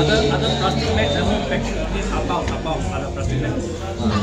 Other other plastic bags, no pack. Please up out, up out, other plastic bags.